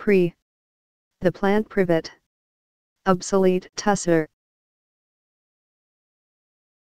Pre. The plant privet. Obsolete tusser.